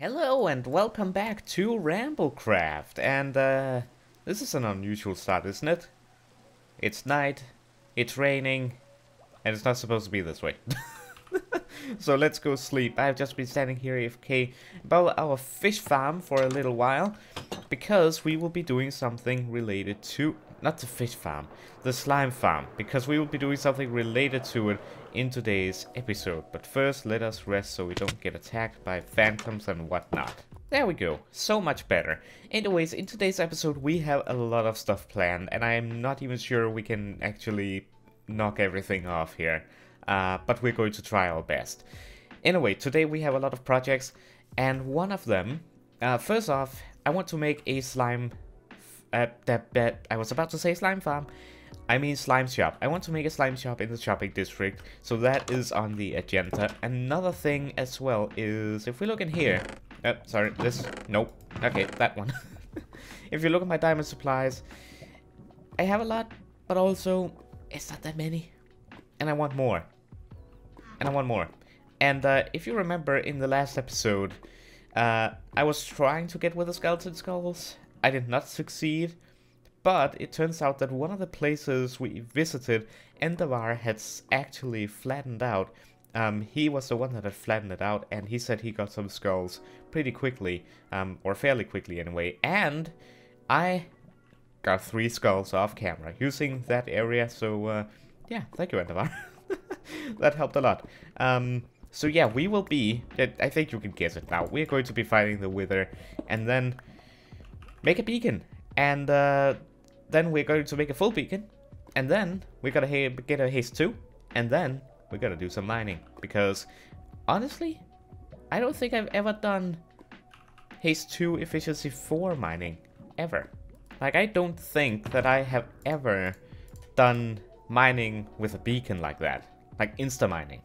Hello and welcome back to Ramblecraft and uh, this is an unusual start isn't it? It's night, it's raining, and it's not supposed to be this way. so let's go sleep. I've just been standing here AFK about our fish farm for a little while because we will be doing something related to not the fish farm, the slime farm, because we will be doing something related to it in today's episode. But first, let us rest so we don't get attacked by phantoms and whatnot. There we go, so much better. Anyways, in today's episode we have a lot of stuff planned, and I am not even sure we can actually knock everything off here. Uh, but we're going to try our best. Anyway, today we have a lot of projects, and one of them, uh, first off, I want to make a slime uh, that, that I was about to say slime farm. I mean slime shop. I want to make a slime shop in the shopping district, so that is on the agenda. Another thing as well is, if we look in here, oh, sorry, this, nope, okay, that one. if you look at my diamond supplies, I have a lot, but also, it's not that many. And I want more. And I want more. And uh, if you remember in the last episode, uh, I was trying to get with the skeleton skulls, I did not succeed, but it turns out that one of the places we visited, Endavar had actually flattened out. Um, he was the one that had flattened it out, and he said he got some skulls pretty quickly, um, or fairly quickly anyway, and I got three skulls off camera using that area, so uh, yeah, thank you Endavar. that helped a lot. Um, so yeah, we will be, I think you can guess it now, we're going to be fighting the Wither, and then make a beacon. And uh, then we're going to make a full beacon. And then we're gonna get a haste 2. And then we're gonna do some mining. Because honestly, I don't think I've ever done haste 2 efficiency 4 mining. Ever. Like, I don't think that I have ever done mining with a beacon like that. Like, insta mining.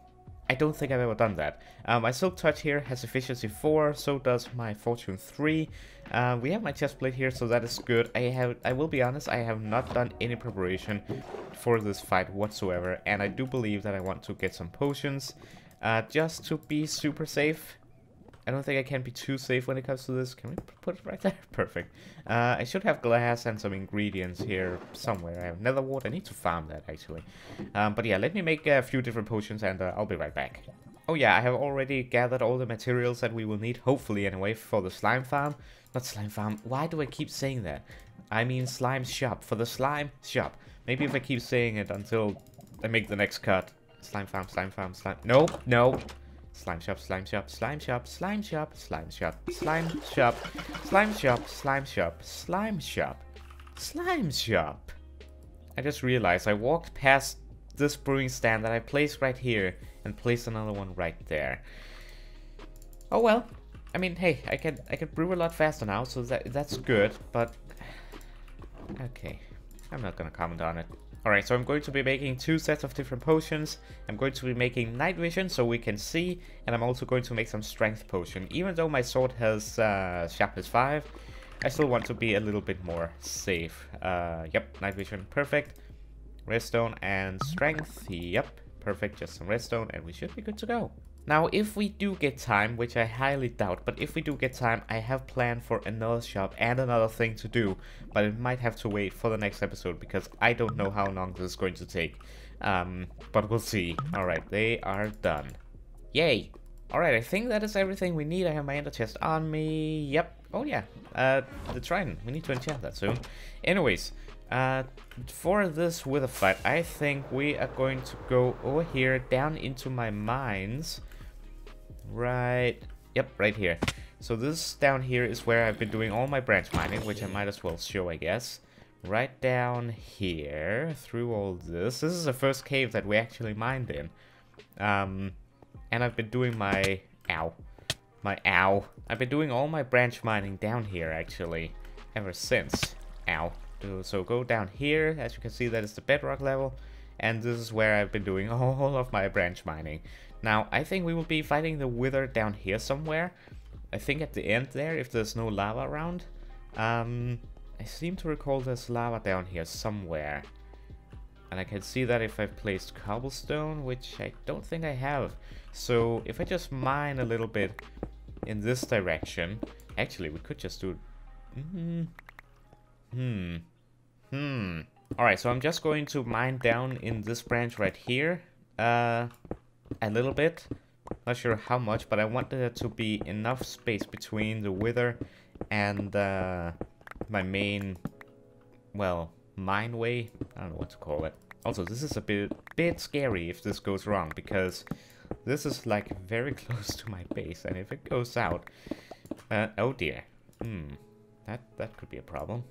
I don't think I've ever done that. Uh, my Silk Touch here has efficiency 4, so does my Fortune 3. Uh, we have my chest plate here, so that is good. I have, I will be honest, I have not done any preparation for this fight whatsoever, and I do believe that I want to get some potions, uh, just to be super safe. I don't think I can be too safe when it comes to this. Can we put it right there? Perfect. Uh, I should have glass and some ingredients here somewhere. I have nether wart. I need to farm that, actually. Um, but yeah, let me make a few different potions and uh, I'll be right back. Oh yeah, I have already gathered all the materials that we will need, hopefully anyway, for the slime farm. Not slime farm. Why do I keep saying that? I mean slime shop. For the slime shop. Maybe if I keep saying it until I make the next cut. Slime farm, slime farm, slime... No, no. Slime shop, slime shop, slime shop, slime shop, slime shop, slime shop, slime shop, slime shop, slime shop, slime shop. I just realized I walked past this brewing stand that I placed right here and placed another one right there. Oh well. I mean, hey, I can I can brew a lot faster now, so that that's good, but okay. I'm not gonna comment on it. Alright, so I'm going to be making two sets of different potions. I'm going to be making night vision so we can see, and I'm also going to make some strength potion. Even though my sword has uh, sharpness 5, I still want to be a little bit more safe. Uh, yep, night vision, perfect. Redstone and strength, yep, perfect, just some redstone, and we should be good to go. Now, if we do get time, which I highly doubt, but if we do get time, I have planned for another shop and another thing to do, but it might have to wait for the next episode because I don't know how long this is going to take. Um, but we'll see. Alright, they are done. Yay! Alright, I think that is everything we need. I have my ender chest on me. Yep. Oh yeah, uh, the trident. We need to enchant that soon. Anyways, uh, for this wither fight, I think we are going to go over here down into my mines right, yep, right here. So this down here is where I've been doing all my branch mining, which I might as well show, I guess. Right down here, through all this. This is the first cave that we actually mined in. Um, and I've been doing my, ow, my ow. I've been doing all my branch mining down here, actually, ever since. Ow. So go down here, as you can see, that is the bedrock level. And this is where I've been doing all of my branch mining. Now, I think we will be fighting the Wither down here somewhere. I think at the end there, if there's no lava around. Um, I seem to recall there's lava down here somewhere. And I can see that if I've placed cobblestone, which I don't think I have. So if I just mine a little bit in this direction. Actually, we could just do... Hmm. Hmm. Hmm. Alright, so I'm just going to mine down in this branch right here. Uh, a little bit. Not sure how much, but I want there to be enough space between the wither and uh, my main, well, mine way. I don't know what to call it. Also, this is a bit, bit scary if this goes wrong, because this is like very close to my base, and if it goes out, uh, oh dear. Hmm, that that could be a problem.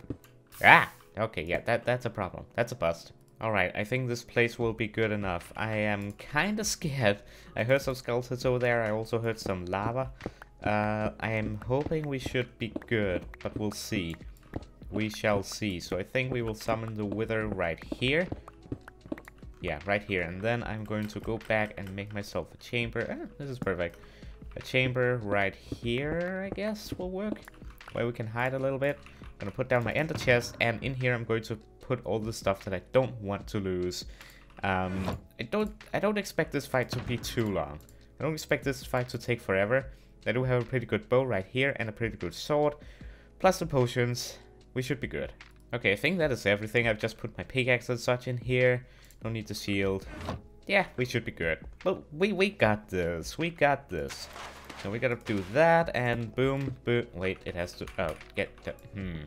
Ah, okay, yeah, that that's a problem. That's a bust. Alright, I think this place will be good enough. I am kinda scared. I heard some skeletons over there. I also heard some lava. Uh, I am hoping we should be good, but we'll see. We shall see. So I think we will summon the wither right here. Yeah, right here. And then I'm going to go back and make myself a chamber. Ah, this is perfect. A chamber right here, I guess, will work. Where we can hide a little bit. I'm gonna put down my ender chest, and in here I'm going to put all the stuff that I don't want to lose. Um, I don't I don't expect this fight to be too long. I don't expect this fight to take forever. I do have a pretty good bow right here and a pretty good sword. Plus the potions. We should be good. Okay, I think that is everything. I've just put my pickaxe and such in here. Don't need the shield. Yeah, we should be good. But we, we got this. We got this. So we gotta do that and boom, boom. Wait, it has to... Oh, get... The, hmm.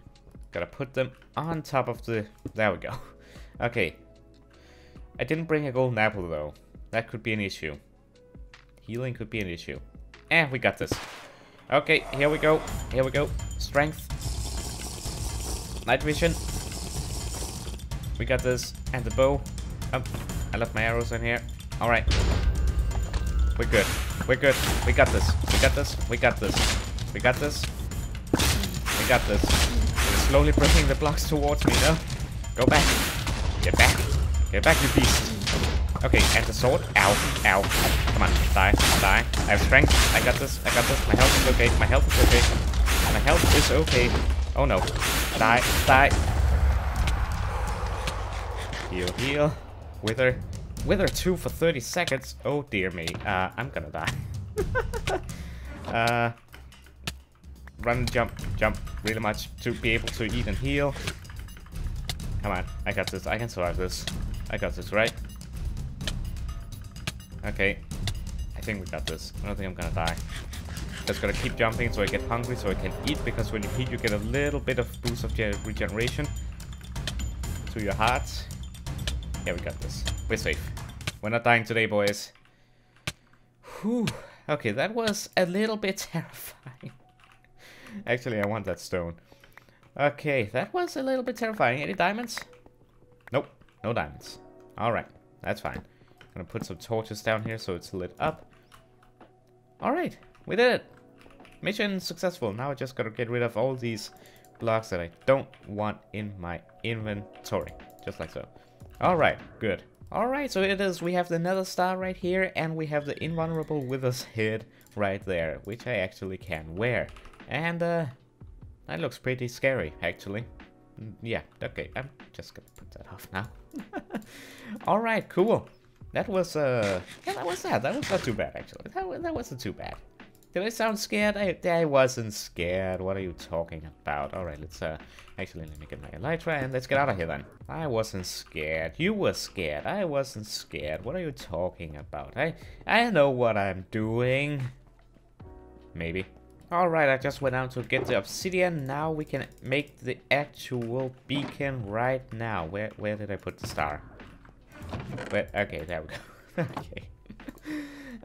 Gotta put them on top of the... There we go. Okay. I didn't bring a golden apple, though. That could be an issue. Healing could be an issue. Eh, we got this. Okay, here we go. Here we go. Strength. Night vision. We got this. And the bow. Oh, I left my arrows in here. Alright. We're good. We're good. We got this. We got this. We got this. We got this. Got this slowly bringing the blocks towards me, no? Go back. Get back. Get back, you beast. Okay, and the sword. Ow. Ow. Come on. Die. Die. I have strength. I got this. I got this. My health is okay. My health is okay. My health is okay. Oh no. Die. Die. Heal. Heal. Wither. Wither 2 for 30 seconds. Oh dear me. Uh, I'm gonna die. uh, run, jump, jump really much to be able to eat and heal. Come on, I got this. I can survive this. I got this, right? Okay. I think we got this. I don't think I'm gonna die. Just gotta keep jumping so I get hungry so I can eat because when you eat you get a little bit of boost of regeneration to your heart. Yeah, we got this. We're safe. We're not dying today, boys. Whew. Okay, that was a little bit terrifying. Actually, I want that stone. Okay, that was a little bit terrifying. Any diamonds? Nope, no diamonds. Alright, that's fine. I'm gonna put some torches down here so it's lit up. Alright, we did it! Mission successful. Now I just gotta get rid of all these blocks that I don't want in my inventory. Just like so. Alright, good. Alright, so it is, we have the nether star right here, and we have the invulnerable wither's head right there, which I actually can wear. And uh, that looks pretty scary, actually. Mm, yeah, okay, I'm just gonna put that off now. Alright, cool. That was, uh, yeah, that was that. That was not too bad, actually. That, that wasn't too bad. Did I sound scared? I, I wasn't scared. What are you talking about? Alright, let's, uh, actually, let me get my elytra and let's get out of here then. I wasn't scared. You were scared. I wasn't scared. What are you talking about? I, I know what I'm doing. Maybe. Alright, I just went out to get the obsidian. Now we can make the actual beacon right now. Where where did I put the star? Where, okay, there we go. okay.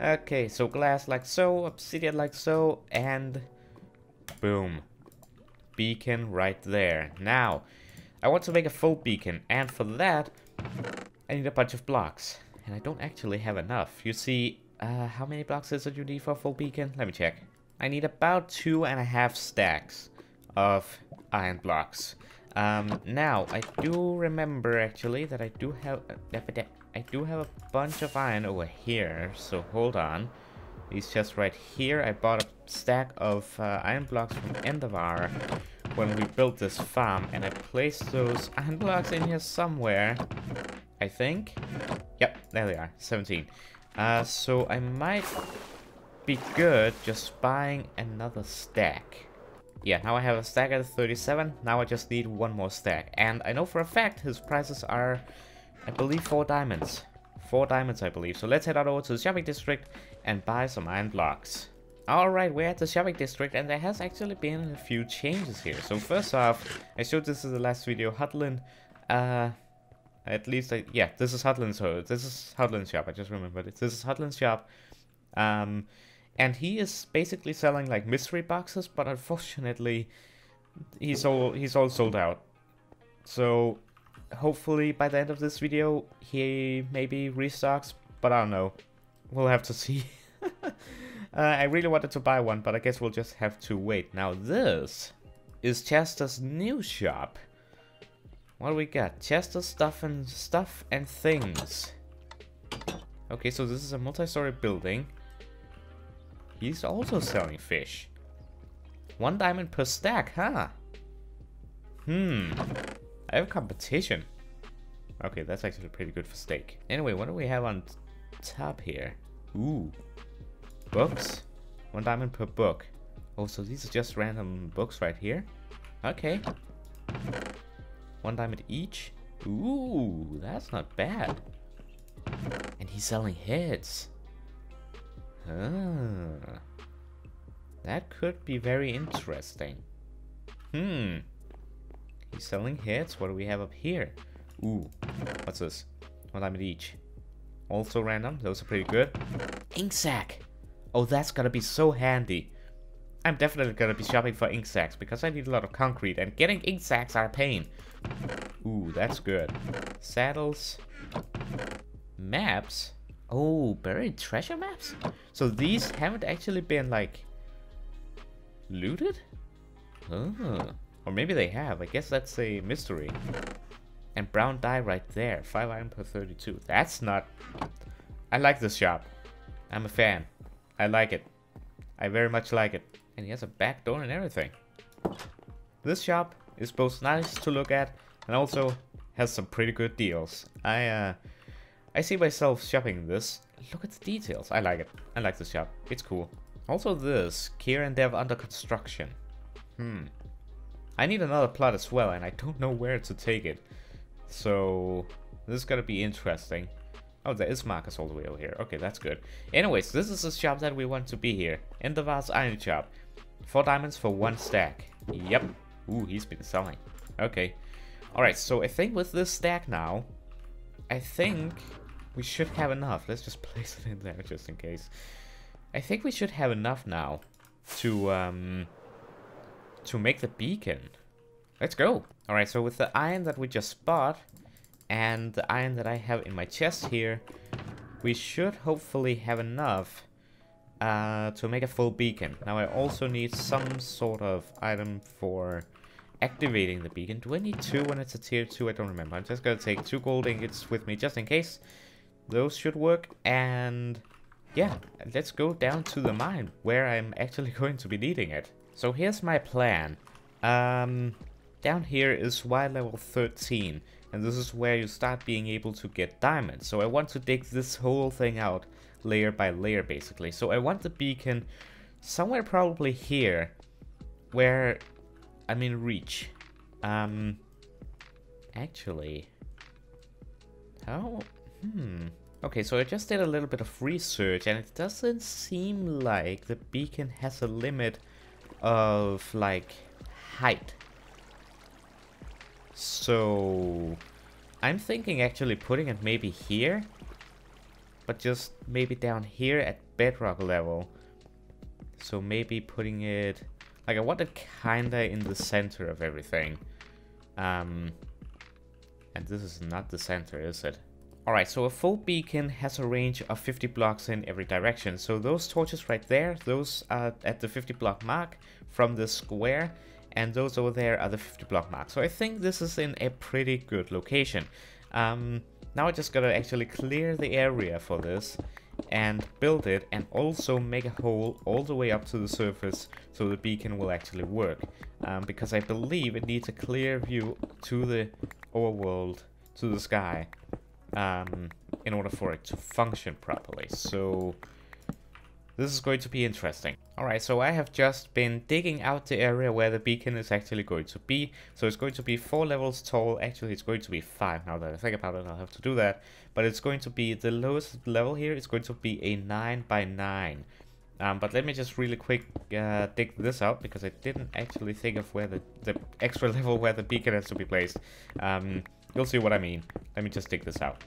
okay, so glass like so, obsidian like so, and boom. Beacon right there. Now, I want to make a full beacon, and for that, I need a bunch of blocks. And I don't actually have enough. You see, uh, how many blocks is it you need for a full beacon? Let me check. I need about two and a half stacks of iron blocks. Um, now, I do remember actually that I do have I do have a bunch of iron over here, so hold on. These just right here. I bought a stack of uh, iron blocks from Endavar when we built this farm, and I placed those iron blocks in here somewhere. I think. Yep, there they are. 17. Uh, so I might be good just buying another stack. Yeah, now I have a stack at 37. Now I just need one more stack. And I know for a fact his prices are, I believe, 4 diamonds. 4 diamonds, I believe. So let's head out over to the shopping district and buy some iron blocks. Alright, we're at the shopping district and there has actually been a few changes here. So first off, I showed this in the last video, Hudlin. Uh, at least, I, yeah, this is Hudlin's, so this is Hudlin's shop, I just remembered it. This is Hudlin's shop. Um, and he is basically selling like mystery boxes, but unfortunately, he's all he's all sold out. So hopefully by the end of this video, he maybe restocks, but I don't know. We'll have to see. uh, I really wanted to buy one, but I guess we'll just have to wait. Now this is Chester's new shop. What do we got? Chester's stuff and stuff and things. Okay, so this is a multi-story building. He's also selling fish. One diamond per stack, huh? Hmm. I have a competition. Okay, that's actually pretty good for steak. Anyway, what do we have on top here? Ooh. Books. One diamond per book. Oh, so these are just random books right here? Okay. One diamond each? Ooh, that's not bad. And he's selling heads. Ah. That could be very interesting. Hmm. He's selling hits. What do we have up here? Ooh. What's this? One diamond each. Also random. Those are pretty good. Ink sac. Oh, that's gonna be so handy. I'm definitely gonna be shopping for ink sacs because I need a lot of concrete and getting ink sacs are a pain. Ooh, that's good. Saddles. Maps. Oh, buried treasure maps? So these haven't actually been, like, looted? Oh. Or maybe they have. I guess that's a mystery. And brown dye right there. 5 iron per 32. That's not... I like this shop. I'm a fan. I like it. I very much like it. And he has a back door and everything. This shop is both nice to look at and also has some pretty good deals. I, uh... I see myself shopping this. Look at the details. I like it. I like this shop. It's cool. Also this, Kier and Dev under construction. Hmm. I need another plot as well, and I don't know where to take it. So, this is gonna be interesting. Oh, there is Marcus all the way over here. Okay, that's good. Anyways, this is the shop that we want to be here. In the iron shop. Four diamonds for one stack. Yep. Ooh, he's been selling. Okay. Alright, so I think with this stack now, I think we should have enough. Let's just place it in there just in case. I think we should have enough now to um to make the beacon. Let's go. All right, so with the iron that we just bought and the iron that I have in my chest here, we should hopefully have enough uh, to make a full beacon. Now I also need some sort of item for activating the beacon. Do I need two when it's a tier 2? I don't remember. I'm just gonna take two gold ingots with me just in case. Those should work, and yeah, let's go down to the mine, where I'm actually going to be needing it. So here's my plan. Um, down here is Y level 13, and this is where you start being able to get diamonds. So I want to dig this whole thing out, layer by layer basically. So I want the beacon somewhere probably here, where I'm in reach. Um, actually, how Hmm. Okay, so I just did a little bit of research and it doesn't seem like the beacon has a limit of like height. So I'm thinking actually putting it maybe here, but just maybe down here at bedrock level. So maybe putting it like I want it kinda in the center of everything. Um, and this is not the center, is it? Alright, so a full beacon has a range of 50 blocks in every direction. So those torches right there, those are at the 50 block mark from the square. And those over there are the 50 block mark. So I think this is in a pretty good location. Um, now I just gotta actually clear the area for this and build it and also make a hole all the way up to the surface so the beacon will actually work. Um, because I believe it needs a clear view to the overworld, to the sky um, in order for it to function properly. So This is going to be interesting. Alright, so I have just been digging out the area where the beacon is actually going to be. So it's going to be four levels tall. Actually, it's going to be five now that I think about it. I'll have to do that. But it's going to be the lowest level here. It's going to be a 9 by 9. Um, but let me just really quick uh, dig this out because I didn't actually think of where the, the extra level where the beacon has to be placed. Um, you'll see what I mean. Let me just dig this out.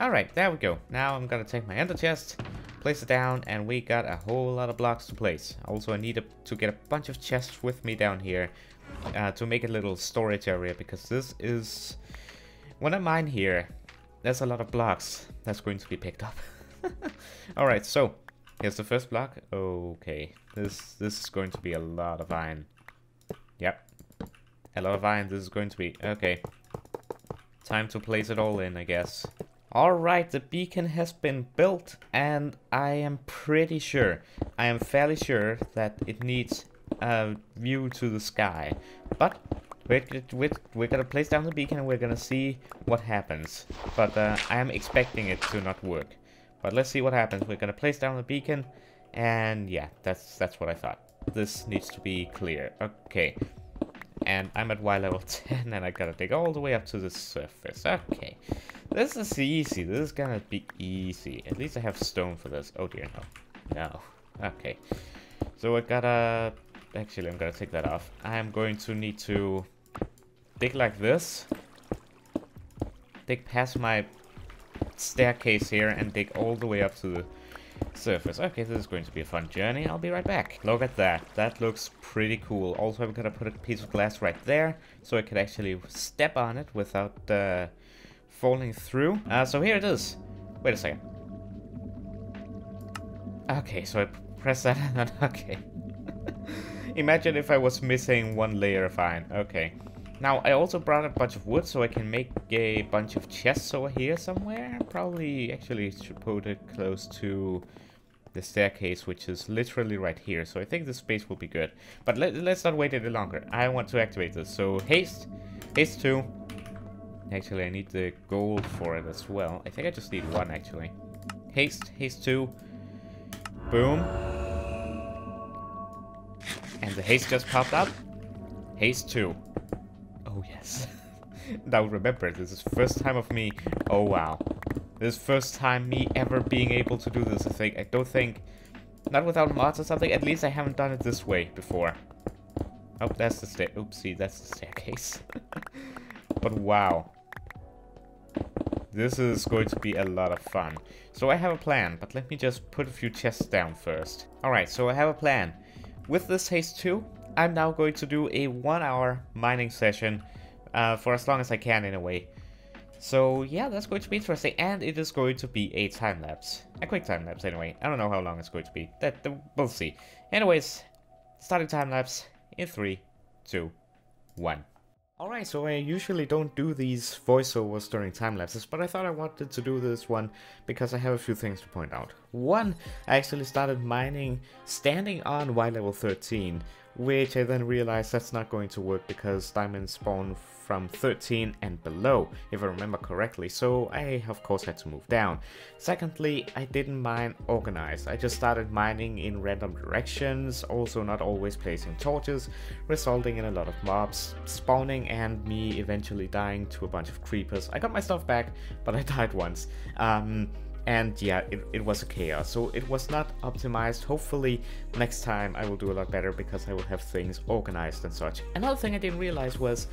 Alright, there we go. Now I'm gonna take my ender chest, place it down, and we got a whole lot of blocks to place. Also, I need a, to get a bunch of chests with me down here uh, to make a little storage area, because this is... When I mine here, there's a lot of blocks that's going to be picked up. Alright, so, here's the first block. Okay, this, this is going to be a lot of iron. Yep, a lot of iron this is going to be. Okay, time to place it all in, I guess. Alright, the beacon has been built and I am pretty sure, I am fairly sure that it needs a view to the sky. But we're, we're, we're gonna place down the beacon and we're gonna see what happens. But uh, I am expecting it to not work. But let's see what happens. We're gonna place down the beacon and yeah, that's that's what I thought. This needs to be clear. Okay. And I'm at Y level 10 and I gotta dig all the way up to the surface. Okay. This is easy. This is gonna be easy. At least I have stone for this. Oh dear, no. No. Okay. So I gotta... Actually, I'm gonna take that off. I'm going to need to dig like this. Dig past my staircase here and dig all the way up to the surface. Okay, this is going to be a fun journey. I'll be right back. Look at that. That looks pretty cool. Also, I'm gonna put a piece of glass right there so I can actually step on it without... Uh, falling through. Uh, so here it is. Wait a second. Okay, so I press that and okay. Imagine if I was missing one layer of iron. Okay. Now, I also brought a bunch of wood so I can make a bunch of chests over here somewhere. Probably actually should put it close to the staircase, which is literally right here. So I think the space will be good. But let, us not wait any longer. I want to activate this. So haste, haste 2, Actually, I need the gold for it as well. I think I just need one, actually. Haste, haste 2. Boom. And the haste just popped up. Haste 2. Oh, yes. now remember, this is first time of me. Oh, wow. This is first time me ever being able to do this, I think. I don't think... Not without mods or something. At least I haven't done it this way before. Oh, that's the stair. Oopsie, that's the staircase. but wow. This is going to be a lot of fun. So I have a plan, but let me just put a few chests down first. Alright, so I have a plan. With this Haste 2, I'm now going to do a one hour mining session uh, for as long as I can in a way. So yeah, that's going to be interesting, and it is going to be a time lapse. A quick time lapse anyway. I don't know how long it's going to be. That, that We'll see. Anyways, starting time lapse in 3, 2, 1. Alright, so I usually don't do these voiceovers during time lapses, but I thought I wanted to do this one because I have a few things to point out. One, I actually started mining standing on Y level 13, which I then realized that's not going to work because diamonds spawn from 13 and below, if I remember correctly, so I of course had to move down. Secondly, I didn't mine organized, I just started mining in random directions, also not always placing torches, resulting in a lot of mobs spawning and me eventually dying to a bunch of creepers. I got my stuff back, but I died once. Um, and yeah, it, it was a chaos. So it was not optimized. Hopefully next time I will do a lot better because I will have things organized and such. Another thing I didn't realize was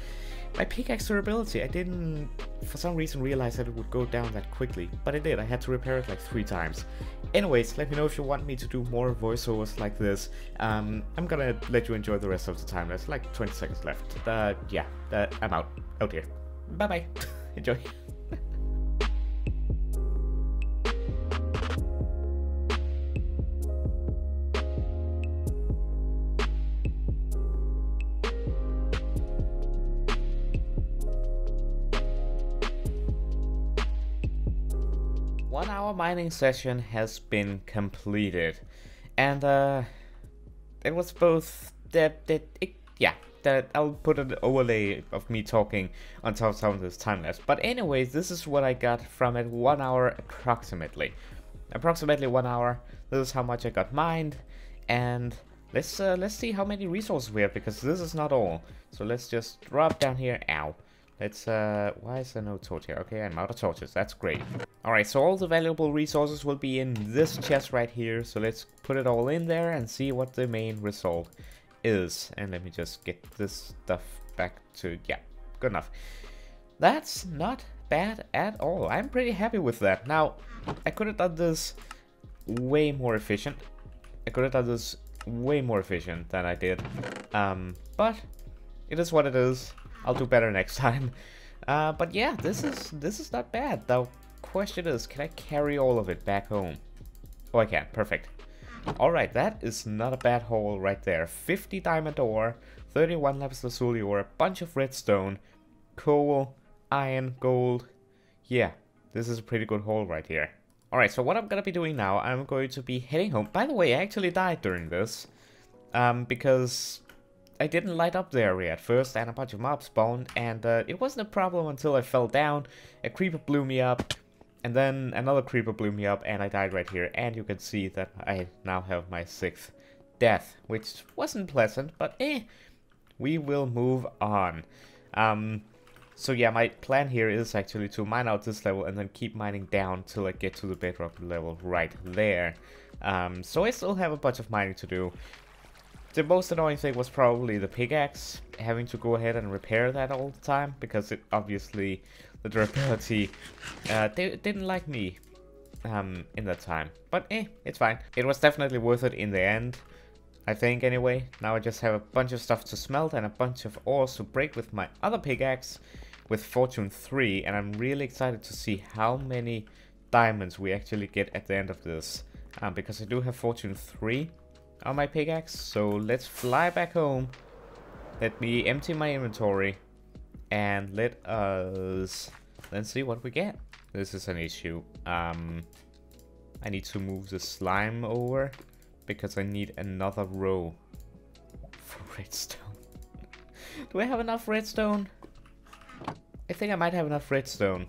my pickaxe durability. I didn't, for some reason, realize that it would go down that quickly, but it did. I had to repair it like three times. Anyways, let me know if you want me to do more voiceovers like this. Um, I'm gonna let you enjoy the rest of the time. There's like 20 seconds left. Uh, yeah, uh, I'm out. Out here. Bye bye. enjoy. Hour mining session has been completed. And uh, it was both that it, yeah, that I'll put an overlay of me talking on top of some of this time lapse. But anyways, this is what I got from it, one hour approximately. Approximately one hour. This is how much I got mined. And let's uh, let's see how many resources we have, because this is not all. So let's just drop down here. Ow. Let's, uh, why is there no torch here? Okay, I'm out of torches. That's great. Alright, so all the valuable resources will be in this chest right here. So let's put it all in there and see what the main result is. And let me just get this stuff back to, yeah, good enough. That's not bad at all. I'm pretty happy with that. Now, I could have done this way more efficient. I could have done this way more efficient than I did. Um, but it is what it is. I'll do better next time. Uh, but yeah, this is this is not bad. The question is, can I carry all of it back home? Oh, I can. Perfect. Alright, that is not a bad haul right there. 50 diamond ore, 31 lapis lazuli ore, a bunch of redstone, coal, iron, gold. Yeah, this is a pretty good haul right here. Alright, so what I'm gonna be doing now, I'm going to be heading home. By the way, I actually died during this. Um, because I didn't light up the area at first and a bunch of mobs spawned and uh, it wasn't a problem until I fell down, a creeper blew me up, and then another creeper blew me up and I died right here and you can see that I now have my sixth death, which wasn't pleasant, but eh, we will move on. Um, so yeah, my plan here is actually to mine out this level and then keep mining down till I get to the bedrock level right there. Um, so I still have a bunch of mining to do. The most annoying thing was probably the pickaxe, having to go ahead and repair that all the time, because it obviously, the durability, uh, they didn't like me um, in that time. But eh, it's fine. It was definitely worth it in the end, I think anyway. Now I just have a bunch of stuff to smelt and a bunch of ores to break with my other pickaxe with Fortune 3, and I'm really excited to see how many diamonds we actually get at the end of this. Um, because I do have Fortune 3, on my pickaxe. So let's fly back home. Let me empty my inventory. And let us then see what we get. This is an issue. Um, I need to move the slime over. Because I need another row for redstone. Do I have enough redstone? I think I might have enough redstone.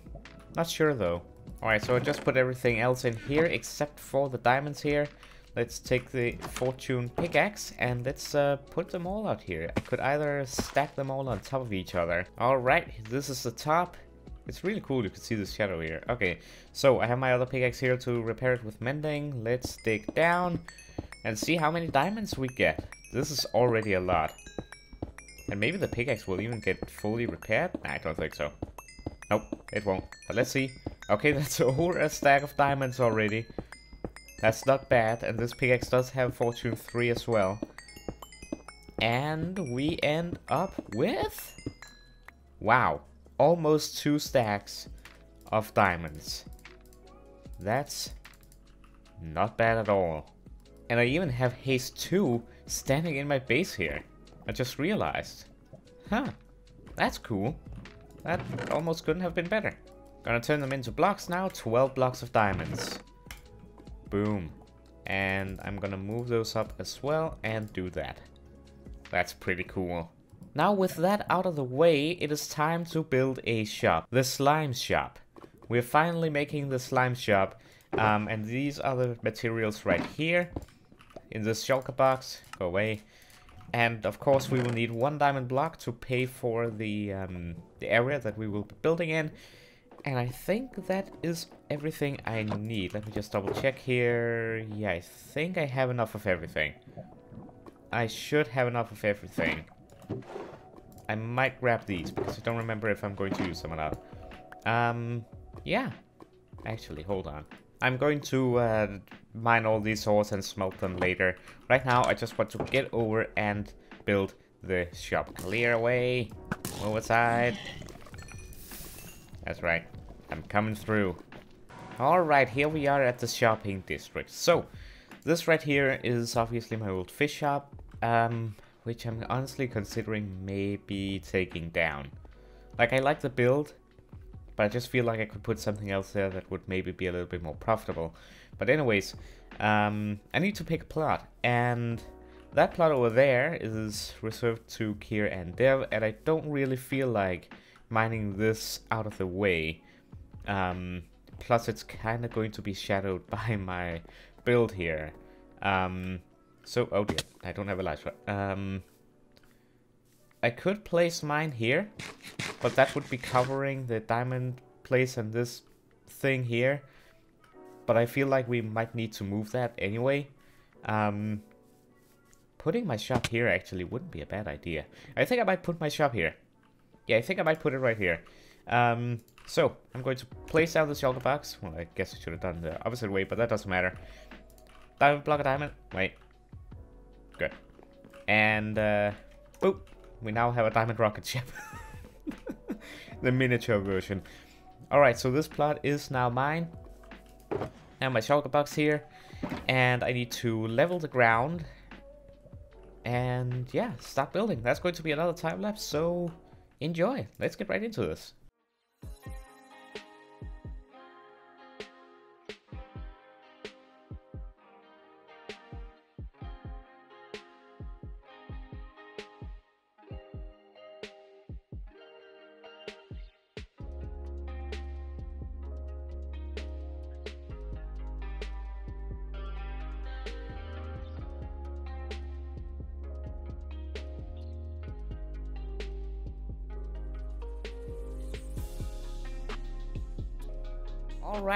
Not sure though. Alright, so I just put everything else in here except for the diamonds here. Let's take the fortune pickaxe and let's uh, put them all out here. I could either stack them all on top of each other. Alright, this is the top. It's really cool, you can see the shadow here. Okay, so I have my other pickaxe here to repair it with mending. Let's dig down and see how many diamonds we get. This is already a lot. And maybe the pickaxe will even get fully repaired? Nah, I don't think so. Nope, it won't. But let's see. Okay, that's over a stack of diamonds already. That's not bad, and this pickaxe does have Fortune 3 as well. And we end up with... Wow, almost two stacks of diamonds. That's not bad at all. And I even have Haste 2 standing in my base here. I just realized. Huh, that's cool. That almost couldn't have been better. Gonna turn them into blocks now, 12 blocks of diamonds. Boom. And I'm gonna move those up as well and do that. That's pretty cool. Now with that out of the way, it is time to build a shop. The slime shop. We're finally making the slime shop. Um, and these are the materials right here. In this shulker box. Go away. And of course we will need one diamond block to pay for the, um, the area that we will be building in. And I think that is everything I need. Let me just double check here. Yeah, I think I have enough of everything. I should have enough of everything. I might grab these because I don't remember if I'm going to use them or not. Um, yeah. Actually, hold on. I'm going to uh, mine all these ores and smelt them later. Right now, I just want to get over and build the shop. Clear away. Move aside. That's right. I'm coming through. Alright, here we are at the shopping district. So, this right here is obviously my old fish shop, um, which I'm honestly considering maybe taking down. Like, I like the build, but I just feel like I could put something else there that would maybe be a little bit more profitable. But anyways, um, I need to pick a plot, and that plot over there is reserved to Kier and Dev, and I don't really feel like mining this out of the way. Um, plus it's kind of going to be shadowed by my build here. Um, so, oh dear, I don't have a light Um, I could place mine here, but that would be covering the diamond place and this thing here. But I feel like we might need to move that anyway. Um, putting my shop here actually wouldn't be a bad idea. I think I might put my shop here. Yeah, I think I might put it right here. Um, so, I'm going to place out the shulker box. Well, I guess I should have done the opposite way, but that doesn't matter. Diamond block of diamond. Wait. Good. And, uh, boop. We now have a diamond rocket ship. the miniature version. Alright, so this plot is now mine. And my shulker box here. And I need to level the ground. And yeah, start building. That's going to be another time lapse, so enjoy. Let's get right into this.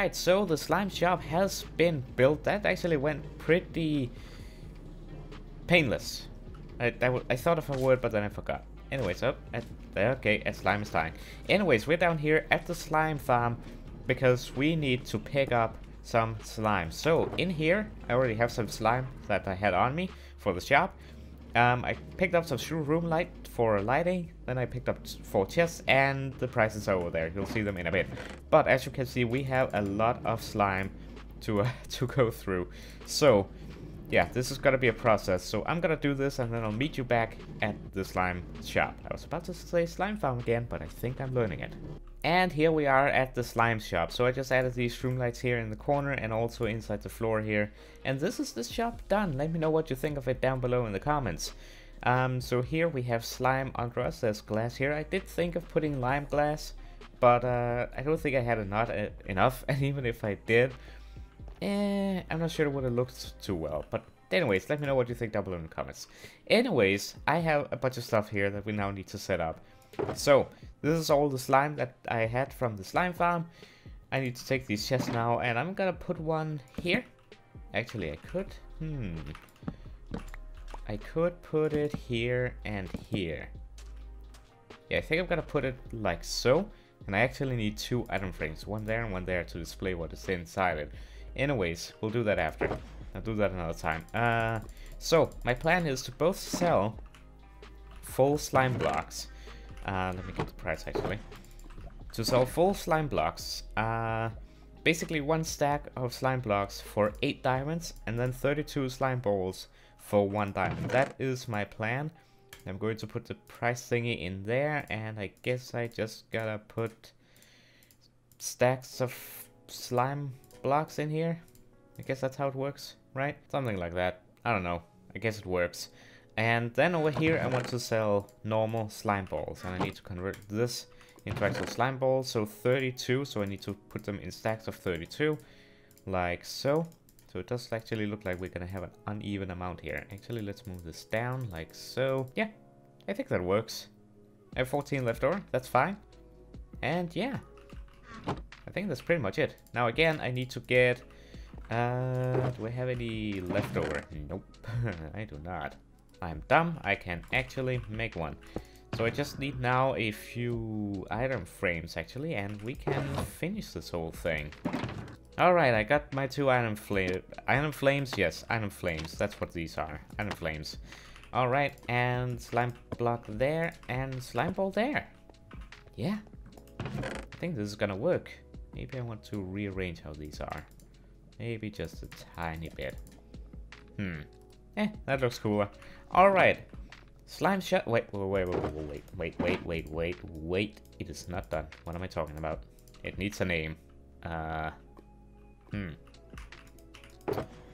Alright, so the slime shop has been built. That actually went pretty painless. I, I thought of a word, but then I forgot. Anyways, up oh, okay, a slime is dying. Anyways, we're down here at the slime farm because we need to pick up some slime. So in here, I already have some slime that I had on me for the shop. Um, I picked up some shroom light for lighting, then I picked up four chests, and the prices are over there. You'll see them in a bit. But as you can see, we have a lot of slime to uh, to go through. So, yeah, this is gonna be a process. So I'm gonna do this, and then I'll meet you back at the slime shop. I was about to say slime farm again, but I think I'm learning it. And here we are at the slime shop. So I just added these shroom lights here in the corner and also inside the floor here. And this is the shop done. Let me know what you think of it down below in the comments. Um, so here we have slime under us. There's glass here. I did think of putting lime glass, but uh, I don't think I had enough. Uh, enough. And even if I did, eh, I'm not sure it would have looked too well. But anyways, let me know what you think down below in the comments. Anyways, I have a bunch of stuff here that we now need to set up. So, this is all the slime that I had from the slime farm. I need to take these chests now, and I'm gonna put one here. Actually, I could. Hmm. I could put it here and here. Yeah, I think I'm gonna put it like so. And I actually need two item frames, one there and one there to display what is inside it. Anyways, we'll do that after. I'll do that another time. Uh, so, my plan is to both sell full slime blocks uh, let me get the price actually. To sell full slime blocks, uh, basically one stack of slime blocks for 8 diamonds and then 32 slime balls for 1 diamond. That is my plan. I'm going to put the price thingy in there and I guess I just gotta put stacks of slime blocks in here. I guess that's how it works, right? Something like that. I don't know. I guess it works. And then over here I want to sell normal slime balls and I need to convert this into actual slime balls. So 32, so I need to put them in stacks of 32, like so. So it does actually look like we're gonna have an uneven amount here. Actually, let's move this down like so. Yeah, I think that works. I have 14 left over, that's fine. And yeah, I think that's pretty much it. Now again, I need to get... Uh, do I have any leftover? Nope, I do not. I'm dumb, I can actually make one. So I just need now a few item frames actually, and we can finish this whole thing. Alright, I got my two item flame item flames, yes, item flames, that's what these are, item flames. Alright, and slime block there, and slime ball there. Yeah, I think this is gonna work. Maybe I want to rearrange how these are. Maybe just a tiny bit. Hmm, eh, that looks cooler. Alright. Slime shut. Wait, wait, wait, wait, wait, wait, wait, wait, wait, wait. It is not done. What am I talking about? It needs a name. Uh. Hmm.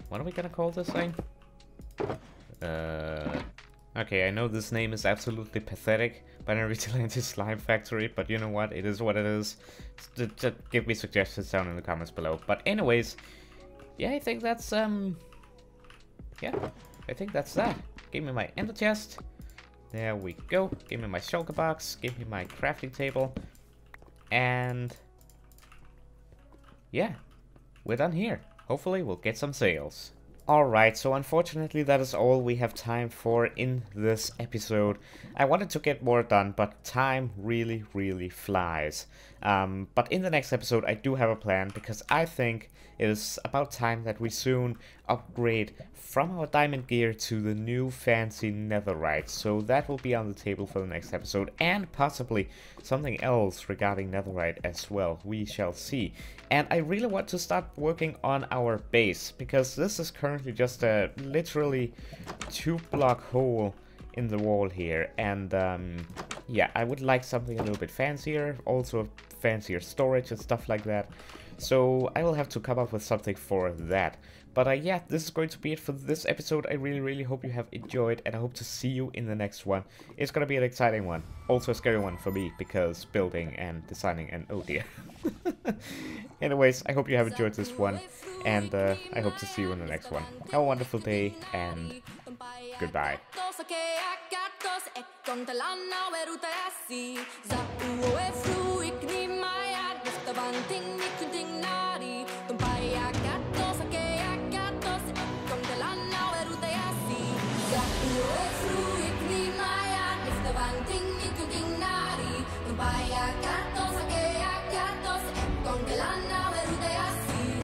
What are we gonna call this thing? Uh. Okay, I know this name is absolutely pathetic, Binary Vigilante Slime Factory, but you know what? It is what it is. Just give me suggestions down in the comments below. But anyways, yeah, I think that's, um, yeah, I think that's that. Give me my ender chest. There we go. Give me my shulker box. Give me my crafting table. And yeah, we're done here. Hopefully we'll get some sales. Alright, so unfortunately that is all we have time for in this episode. I wanted to get more done, but time really, really flies. Um, but in the next episode I do have a plan, because I think it is about time that we soon upgrade from our diamond gear to the new fancy netherite. So that will be on the table for the next episode, and possibly something else regarding netherite as well. We shall see. And I really want to start working on our base, because this is currently just a literally two block hole in the wall here. And um, yeah, I would like something a little bit fancier, also fancier storage and stuff like that. So I will have to come up with something for that. But uh, yeah, this is going to be it for this episode. I really, really hope you have enjoyed and I hope to see you in the next one. It's gonna be an exciting one. Also a scary one for me because building and designing and oh dear. Anyways, I hope you have enjoyed this one and uh, I hope to see you in the next one. Have a wonderful day and goodbye. Vaya